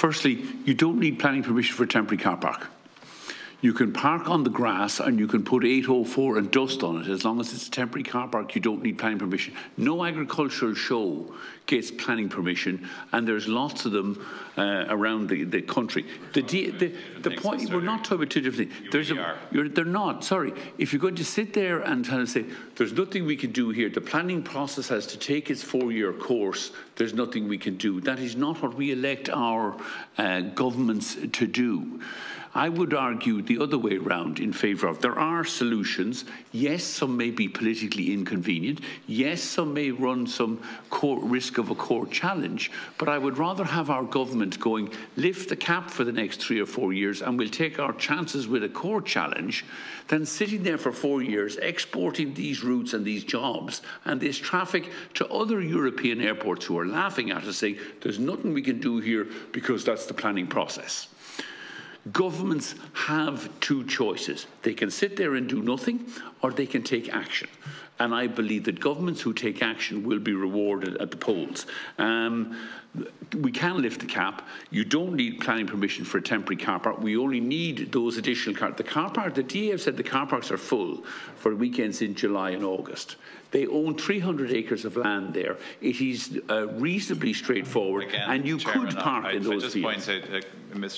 Firstly, you don't need planning permission for a temporary car park. You can park on the grass and you can put 804 and dust on it. As long as it's a temporary car park, you don't need planning permission. No agricultural show gets planning permission, and there's lots of them uh, around the, the country. The, D- the, the point, we're not talking about two different things. There's a, you're, they're not, sorry. If you're going to sit there and kind of say, there's nothing we can do here, the planning process has to take its four-year course, there's nothing we can do. That is not what we elect our uh, governments to do. I would argue the other way round in favour of there are solutions. Yes, some may be politically inconvenient. Yes, some may run some risk of a court challenge. But I would rather have our government going lift the cap for the next three or four years and we'll take our chances with a court challenge than sitting there for four years exporting these routes and these jobs and this traffic to other European airports who are laughing at us saying there's nothing we can do here because that's the planning process. Governments have two choices. They can sit there and do nothing, or they can take action. And I believe that governments who take action will be rewarded at the polls. Um, we can lift the cap. You don't need planning permission for a temporary car park. We only need those additional car. The car park, the DA have said the car parks are full for weekends in July and August. They own 300 acres of land there. It is uh, reasonably straightforward, Again, and you Chairman, could park I, in I those just fields. point out, uh, Mr.